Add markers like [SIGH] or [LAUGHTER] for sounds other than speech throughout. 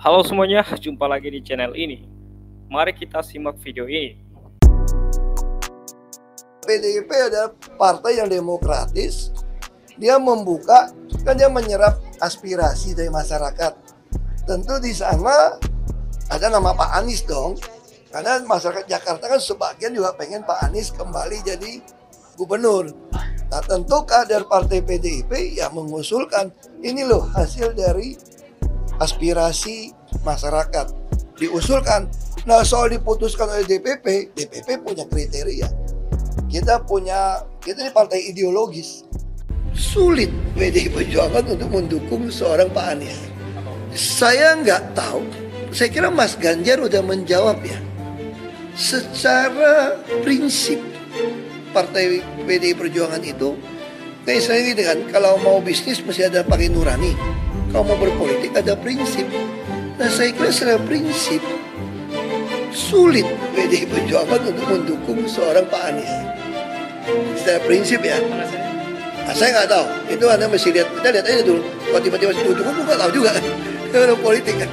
Halo semuanya, jumpa lagi di channel ini. Mari kita simak video ini. PDIP adalah partai yang demokratis. Dia membuka, kan dia menyerap aspirasi dari masyarakat. Tentu di sana ada nama Pak Anies dong. Karena masyarakat Jakarta kan sebagian juga pengen Pak Anies kembali jadi gubernur. Nah tentu kader partai PDIP yang mengusulkan ini loh hasil dari aspirasi masyarakat diusulkan. Nah soal diputuskan oleh DPP, DPP punya kriteria. Kita punya, kita ini partai ideologis. Sulit PDI Perjuangan untuk mendukung seorang Pak Anies. Saya nggak tahu. Saya kira Mas Ganjar udah menjawab ya. Secara prinsip partai PDI Perjuangan itu kayak saya ini kan kalau mau bisnis mesti ada pakai nurani. Kalau mau berpolitik ada prinsip. Nah saya kira secara prinsip sulit PDI Perjuangan untuk mendukung seorang Pak Anies. Secara prinsip ya. Nah, saya nggak tahu. Itu anda mesti lihat. Kita lihat aja dulu. Kalau tiba-tiba duduk, gue nggak tahu juga. [LAUGHS] Orang politik kan.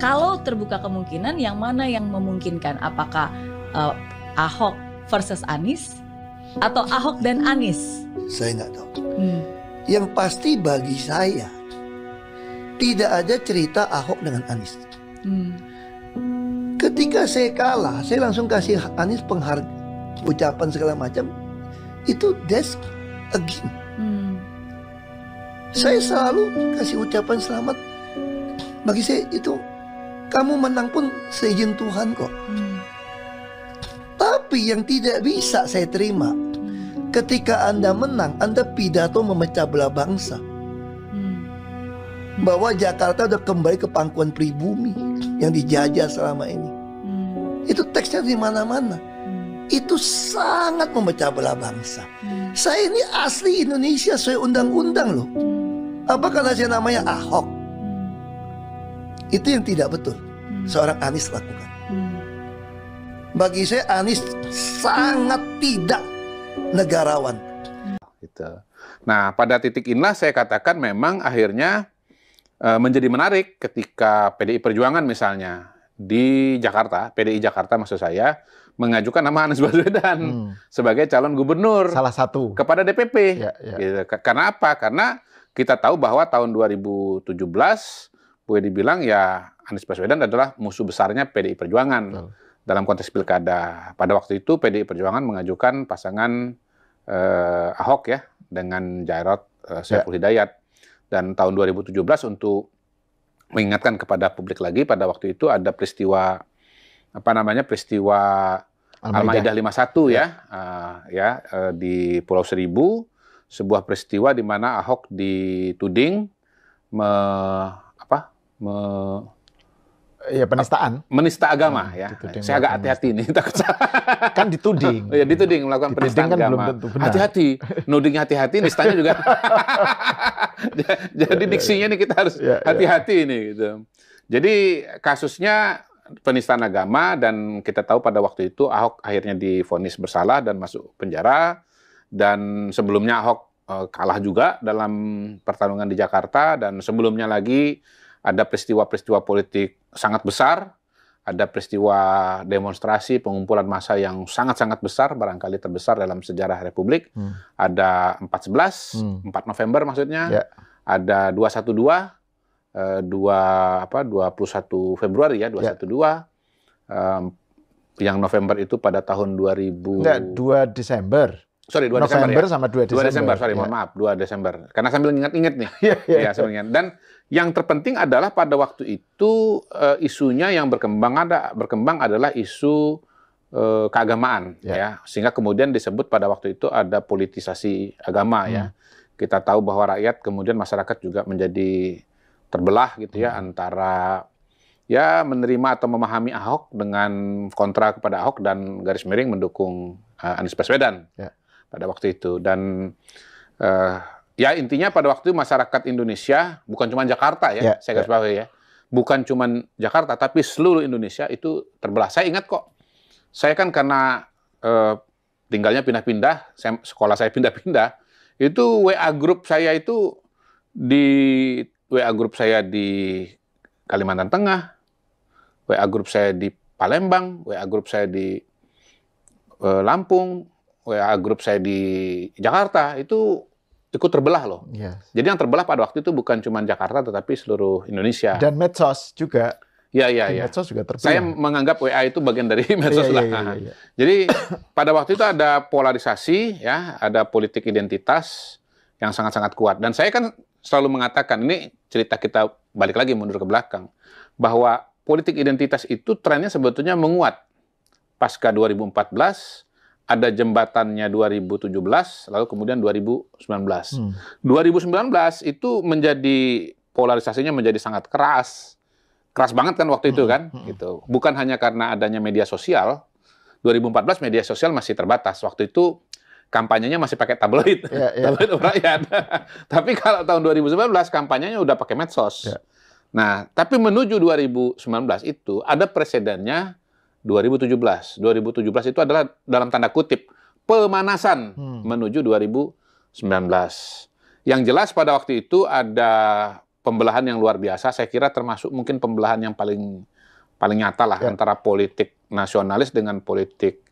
Kalau terbuka kemungkinan, yang mana yang memungkinkan? Apakah uh, Ahok versus Anies atau Ahok dan Anies? Saya nggak tahu. Hmm. Yang pasti bagi saya tidak ada cerita Ahok dengan Anies. Hmm. Ketika saya kalah, saya langsung kasih Anies penghargaan, ucapan segala macam. Itu that's again. Hmm. Saya selalu kasih ucapan selamat. Bagi saya itu kamu menang pun seizin Tuhan kok. Hmm. Tapi yang tidak bisa saya terima. Ketika Anda menang, Anda pidato memecah belah bangsa. Hmm. Bahwa Jakarta udah kembali ke pangkuan pribumi yang dijajah selama ini. Hmm. Itu teksnya di mana-mana. Hmm. Itu sangat memecah belah bangsa. Saya ini asli Indonesia sesuai undang-undang loh. Apa karena saya namanya Ahok? Itu yang tidak betul. Seorang Anies lakukan. Bagi saya Anies sangat tidak negarawan. gitu. Nah, pada titik inilah saya katakan memang akhirnya eh, menjadi menarik ketika PDI Perjuangan misalnya di Jakarta, PDI Jakarta maksud saya, mengajukan nama Anies Baswedan Hmm. sebagai calon gubernur Salah satu. kepada DPP. Ya, ya. Gitu. Karena apa? Karena kita tahu bahwa tahun 2017 Bu Edi bilang ya Anies Baswedan adalah musuh besarnya PDI Perjuangan Betul. Dalam konteks pilkada. Pada waktu itu PDI Perjuangan mengajukan pasangan eh, Ahok ya dengan Jarot eh, Saiful Hidayat. Dan tahun 2017 untuk mengingatkan kepada publik lagi pada waktu itu ada peristiwa apa namanya peristiwa Al-Maidah. 51 ya, eh, ya eh, di Pulau Seribu, sebuah peristiwa di mana Ahok dituding me, apa, me- Ya penistaan. menista agama Hmm, ya. Saya agak hati-hati nih, takut. Kan dituding. ya dituding melakukan Dituding penistaan kan belum agama. Hati-hati, nudingnya hati-hati, nistanya juga. [LAUGHS] [LAUGHS] Jadi diksinya nih kita harus Ya, ya. hati-hati nih gitu. Jadi kasusnya penistaan agama dan kita tahu pada waktu itu Ahok akhirnya divonis bersalah dan masuk penjara dan sebelumnya Ahok eh, kalah juga dalam pertarungan di Jakarta dan sebelumnya lagi ada peristiwa-peristiwa politik sangat besar, ada peristiwa demonstrasi pengumpulan massa yang sangat-sangat besar, barangkali terbesar dalam sejarah Republik. Hmm. Ada 411, Hmm. 4 November maksudnya. Ya. Ada 212, eh, dua apa 21 Februari ya 212. Em, yang November itu pada tahun 2000 Enggak, 2 Desember. Sorry 2 November Desember ya. sama 2 2 Desember. Desember, sorry, Ya. mohon maaf, 2 Desember. Karena sambil ingat-ingat nih. [LAUGHS] Iya, iya. Ya, sambil ingat. Dan yang terpenting adalah pada waktu itu eh, isunya yang berkembang ada berkembang adalah isu eh, keagamaan Ya. ya. Sehingga kemudian disebut pada waktu itu ada politisasi agama ya. Hmm. Kita tahu bahwa rakyat kemudian masyarakat juga menjadi terbelah gitu ya Hmm. antara ya menerima atau memahami Ahok dengan kontra kepada Ahok dan garis miring mendukung eh, Anies Baswedan Ya. Pada waktu itu. Dan eh, ya intinya pada waktu itu masyarakat Indonesia bukan cuma Jakarta ya, Ya, saya garis bawahi ya bukan cuma Jakarta tapi seluruh Indonesia itu terbelah. Saya ingat kok saya kan karena eh, tinggalnya pindah-pindah saya, sekolah saya [LAUGHS] pindah-pindah Itu WA grup saya itu di WA grup saya di Kalimantan Tengah, WA grup saya di Palembang, WA grup saya di eh, Lampung, WA grup saya di Jakarta itu ikut terbelah loh. Iya. Jadi yang terbelah pada waktu itu bukan cuma Jakarta tetapi seluruh Indonesia. Dan medsos juga. Ya ya ya. medsos juga terbelah. Saya menganggap WA itu bagian dari [LAUGHS] medsos Iya, lah. iya, iya, iya. Jadi pada waktu itu ada polarisasi ya, ada politik identitas yang sangat-sangat kuat. Dan saya kan selalu mengatakan ini cerita kita balik lagi mundur ke belakang bahwa politik identitas itu trennya sebetulnya menguat. Pasca 2014 ada jembatannya 2017 lalu kemudian 2019. Hmm. 2019 itu menjadi polarisasinya menjadi sangat keras. Keras banget kan waktu itu Hmm, kan, hmm. gitu. Bukan hanya karena adanya media sosial. 2014 media sosial masih terbatas. Waktu itu kampanyenya masih pakai tabloid. Iya, iya. [LAUGHS] tabloid rakyat. [LAUGHS] Tapi kalau tahun 2019 kampanyenya udah pakai medsos. Ya. Nah, tapi menuju 2019 itu ada presidennya 2017. 2017 itu adalah dalam tanda kutip pemanasan Hmm. menuju 2019. Yang jelas pada waktu itu ada pembelahan yang luar biasa. Saya kira termasuk mungkin pembelahan yang paling paling nyata lah Ya. antara politik nasionalis dengan politik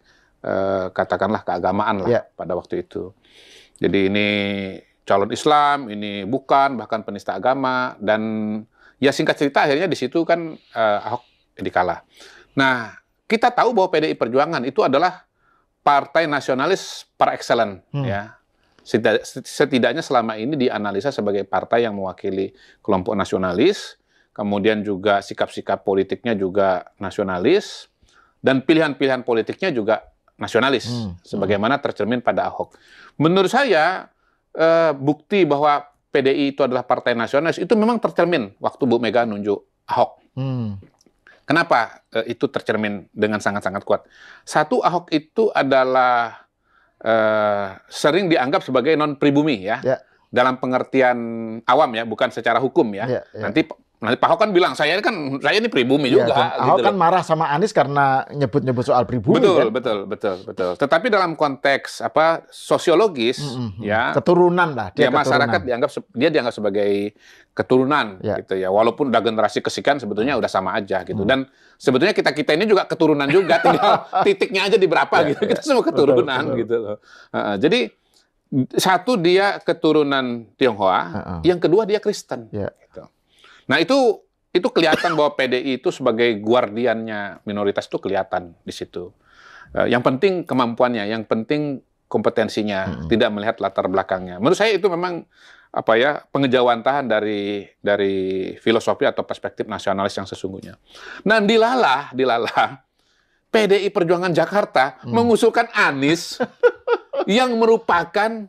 eh, katakanlah keagamaan lah Ya. pada waktu itu. Jadi ini calon Islam, ini bukan bahkan penista agama dan ya singkat cerita akhirnya di situ kan eh, Ahok dikalah. Nah, kita tahu bahwa PDI Perjuangan itu adalah partai nasionalis par excellence Hmm. ya. Setida- Setidaknya selama ini dianalisa sebagai partai yang mewakili kelompok nasionalis, kemudian juga sikap-sikap politiknya juga nasionalis, dan pilihan-pilihan politiknya juga nasionalis, Hmm. sebagaimana tercermin pada Ahok. Menurut saya, eh, bukti bahwa PDI itu adalah partai nasionalis itu memang tercermin waktu Bu Mega nunjuk Ahok. Hmm. Kenapa eh, itu tercermin dengan sangat-sangat kuat? Satu, Ahok itu adalah eh, sering dianggap sebagai non pribumi ya, Ya. dalam pengertian awam ya, bukan secara hukum ya. Ya, ya. Nanti nanti Pak Ahok kan bilang saya ini kan saya ini pribumi Iya, juga. Ahok gitu kan loh. marah sama Anies karena nyebut-nyebut soal pribumi betul, kan. betul, betul, betul. Tetapi dalam konteks apa sosiologis Mm, mm, mm. ya, Keturunan lah. ya Dia masyarakat keturunan. dianggap se- dia dianggap sebagai keturunan Ya. gitu ya. Walaupun udah generasi kesekian sebetulnya udah sama aja gitu. Hmm. Dan sebetulnya kita-kita ini juga keturunan juga [LAUGHS] tinggal titiknya aja di berapa Ya, gitu. ya. Kita semua keturunan Betul, betul. gitu loh. Heeh, jadi satu dia keturunan Tionghoa, Heeh. yang kedua dia Kristen. Ya. Gitu. Nah itu itu kelihatan bahwa PDI itu sebagai guardiannya minoritas itu kelihatan di situ. Eh, yang penting kemampuannya, yang penting kompetensinya, Mm-mm. tidak melihat latar belakangnya. Menurut saya itu memang apa ya pengejawantahan dari dari filosofi atau perspektif nasionalis yang sesungguhnya. Nah, dilalah, dilalah PDI Perjuangan Jakarta Hmm. mengusulkan Anies [LAUGHS] yang merupakan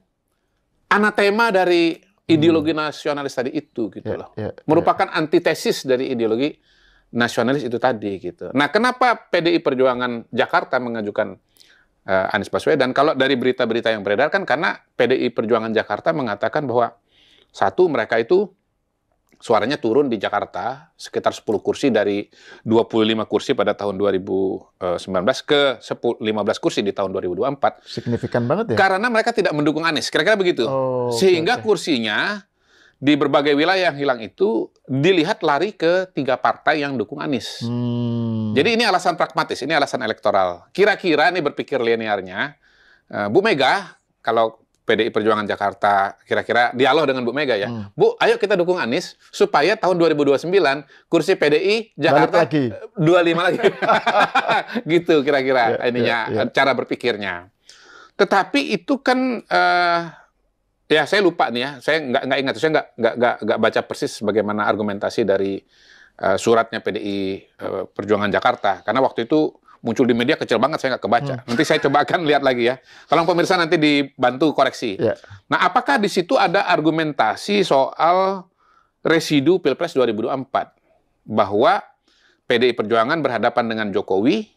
anatema dari ideologi nasionalis tadi itu gitu Ya, loh ya, merupakan antitesis dari ideologi nasionalis itu tadi gitu. Nah, kenapa PDI Perjuangan Jakarta mengajukan eh, Anies Baswedan? Kalau dari berita-berita yang beredar kan karena PDI Perjuangan Jakarta mengatakan bahwa satu mereka itu suaranya turun di Jakarta sekitar 10 kursi dari 25 kursi pada tahun 2019 ke 10, 15 kursi di tahun 2024 Signifikan banget ya. karena mereka tidak mendukung Anies. Kira-kira begitu. Oh, Sehingga oke. kursinya di berbagai wilayah yang hilang itu dilihat lari ke tiga partai yang dukung Anies. Hmm. Jadi ini alasan pragmatis, ini alasan elektoral. Kira-kira nih berpikir linearnya, eh, Bu Mega kalau PDI Perjuangan Jakarta kira-kira dialog dengan Bu Mega ya. Hmm. Bu, ayo kita dukung Anies supaya tahun 2029 kursi PDI Balik Jakarta lagi. 25 lagi. [LAUGHS] gitu kira-kira Ya, ininya ya, ya. cara berpikirnya. Tetapi itu kan eh, ya saya lupa nih ya, saya nggak nggak ingat, saya nggak nggak nggak baca persis bagaimana argumentasi dari eh, suratnya PDI eh, Perjuangan Jakarta karena waktu itu muncul di media kecil banget saya nggak kebaca. Hmm. Nanti saya coba akan lihat lagi ya. Tolong pemirsa nanti dibantu koreksi. Ya. Nah, apakah di situ ada argumentasi soal residu Pilpres 2024 bahwa PDI Perjuangan berhadapan dengan Jokowi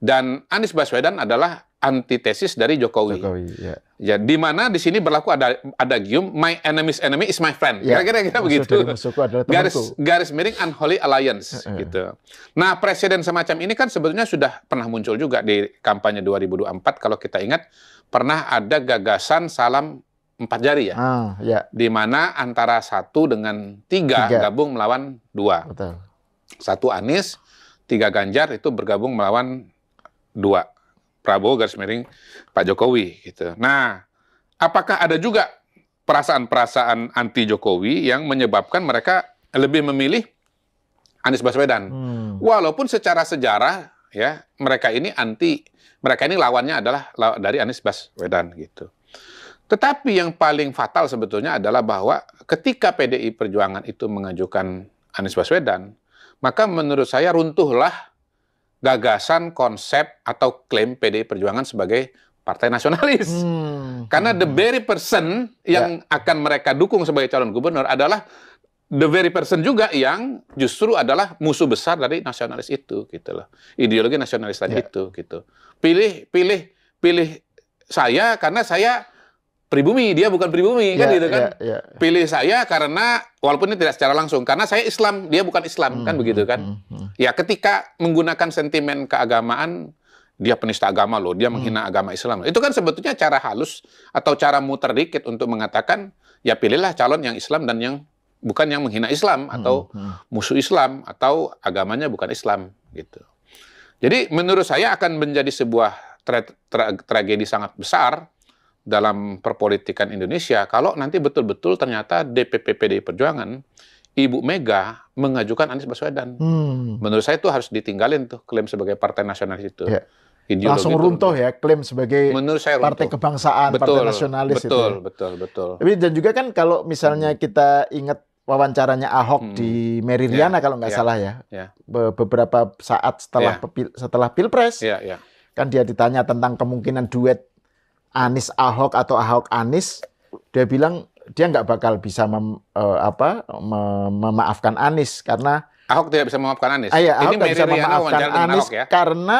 dan Anies Baswedan adalah antitesis dari Jokowi. Jokowi, ya. Ya, di mana di sini berlaku ada ada gium my enemy's enemy is my friend. Ya, Kira-kira kira begitu. Garis garis miring unholy alliance Heeh. gitu. Nah, presiden semacam ini kan sebetulnya sudah pernah muncul juga di kampanye 2024 kalau kita ingat pernah ada gagasan salam empat jari ya. Ah, ya. Di mana antara satu dengan tiga, Tiga. gabung melawan dua. Betul. Satu Anies, tiga Ganjar itu bergabung melawan dua. Prabowo garis miring Pak Jokowi gitu. Nah, apakah ada juga perasaan-perasaan anti Jokowi yang menyebabkan mereka lebih memilih Anies Baswedan? Hmm. Walaupun secara sejarah ya mereka ini anti mereka ini lawannya adalah dari Anies Baswedan gitu. Tetapi yang paling fatal sebetulnya adalah bahwa ketika PDI Perjuangan itu mengajukan Anies Baswedan, maka menurut saya runtuhlah gagasan, konsep atau klaim PDI Perjuangan sebagai partai nasionalis. Hmm. Karena the very person yang akan mereka dukung sebagai calon gubernur adalah the very person juga yang justru adalah musuh besar dari nasionalis itu gitu loh. Ideologi nasionalis tadi Ya. itu gitu. Pilih pilih pilih saya karena saya pribumi, dia bukan pribumi kan Ya, gitu kan. ya, ya. Pilih saya karena walaupun ini tidak secara langsung karena saya Islam, dia bukan Islam kan Hmm, begitu kan. hmm, hmm. Ya ketika menggunakan sentimen keagamaan dia penista agama loh, dia menghina agama Islam. Itu kan sebetulnya cara halus atau cara muter dikit untuk mengatakan ya pilihlah calon yang Islam dan yang bukan yang menghina Islam atau Hmm, hmm. musuh Islam atau agamanya bukan Islam gitu. Jadi menurut saya akan menjadi sebuah tra- tra- tragedi sangat besar dalam perpolitikan Indonesia kalau nanti betul-betul ternyata DPP PDI Perjuangan Ibu Mega mengajukan Anies Baswedan. Hmm. Menurut saya itu harus ditinggalin tuh klaim sebagai partai nasionalis itu. Ya. Ideologi Langsung itu runtuh ya klaim sebagai Menurut saya partai runtuh. kebangsaan, betul, partai nasionalis betul, itu. ya. betul, betul. Tapi dan juga kan kalau misalnya kita ingat wawancaranya Ahok Hmm. di Meridiana Ya, kalau nggak ya, salah ya, ya. Be- beberapa saat setelah Ya. pepil- setelah pilpres Iya, iya. kan dia ditanya tentang kemungkinan duet Anies Ahok atau Ahok Anies, dia bilang dia nggak bakal bisa mem- eh, apa mem- memaafkan Anies karena Ahok tidak bisa memaafkan Anies. ah, iya, Ahok Ini nggak bisa memaafkan Anies Ahok ya. karena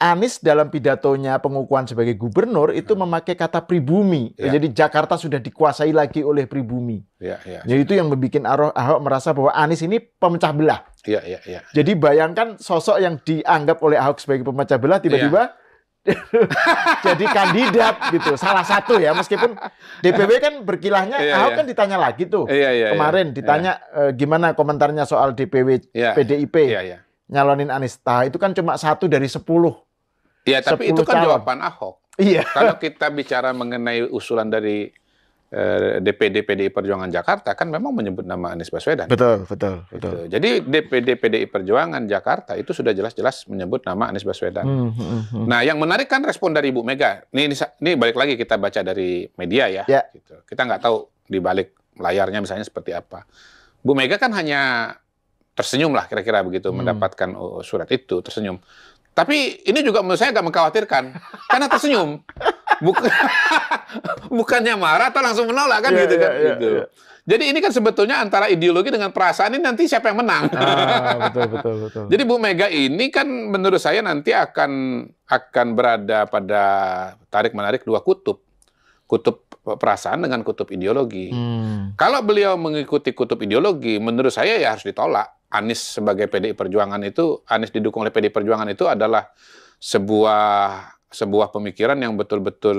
Anies dalam pidatonya pengukuhan sebagai gubernur itu memakai kata pribumi. Hmm. Ya. Jadi Jakarta sudah dikuasai lagi oleh pribumi. Iya, iya. Jadi itu yang membuat Ahok, Ahok merasa bahwa Anies ini pemecah belah. Iya, iya, iya. Jadi bayangkan sosok yang dianggap oleh Ahok sebagai pemecah belah tiba-tiba [LAUGHS] jadi kandidat gitu. Salah satu ya meskipun DPW kan berkilahnya Iya, Ahok iya. kan ditanya lagi tuh. Iya, iya. Kemarin iya. ditanya eh, gimana komentarnya soal DPW Iya. PDIP Iya, iya. nyalonin Anies. Nah, itu kan cuma satu dari sepuluh. Iya, tapi itu 10 kan calon. jawaban Ahok. Iya. Kalau kita bicara mengenai usulan dari DPD PDI Perjuangan Jakarta kan memang menyebut nama Anies Baswedan. Betul, betul, Gitu. Jadi DPD PDI Perjuangan Jakarta itu sudah jelas-jelas menyebut nama Anies Baswedan. Hmm, hmm, hmm. Nah, yang menarik kan respon dari Ibu Mega. Ini, ini, ini balik lagi kita baca dari media ya. Ya. Gitu. Kita nggak tahu di balik layarnya misalnya seperti apa. Bu Mega kan hanya tersenyum lah kira-kira begitu Hmm. mendapatkan oh, surat itu tersenyum. Tapi ini juga menurut saya agak mengkhawatirkan karena tersenyum. Buk- [LAUGHS] bukannya marah atau langsung menolak kan Iya, gitu iya, kan iya, gitu. iya. Jadi ini kan sebetulnya antara ideologi dengan perasaan ini nanti siapa yang menang. Ah, betul, betul, betul. Jadi Bu Mega ini kan menurut saya nanti akan akan berada pada tarik menarik dua kutub. Kutub perasaan dengan kutub ideologi. Hmm. Kalau beliau mengikuti kutub ideologi, menurut saya ya harus ditolak. Anies sebagai PDI Perjuangan itu, Anies didukung oleh PDI Perjuangan itu adalah sebuah sebuah pemikiran yang betul-betul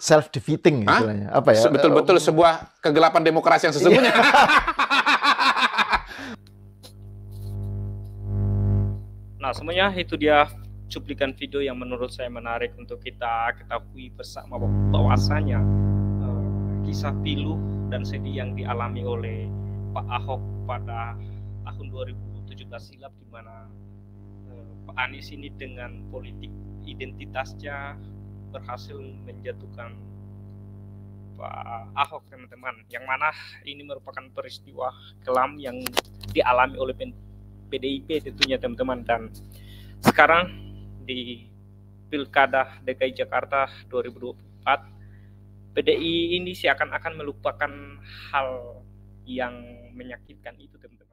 self defeating Hah? istilahnya. Apa ya? betul-betul Eh, sebuah kegelapan demokrasi yang sesungguhnya. [LAUGHS] Nah, semuanya itu dia cuplikan video yang menurut saya menarik untuk kita ketahui bersama bahwasanya eh, kisah pilu dan sedih yang dialami oleh Pak Ahok pada tahun 2017 silam di mana eh, Pak Anies ini dengan politik identitasnya berhasil menjatuhkan Pak Ahok teman-teman. Yang mana ini merupakan peristiwa kelam yang dialami oleh PDIP tentunya teman-teman. Dan sekarang di Pilkada DKI Jakarta 2024 PDI ini seakan-akan melupakan hal yang menyakitkan itu teman-teman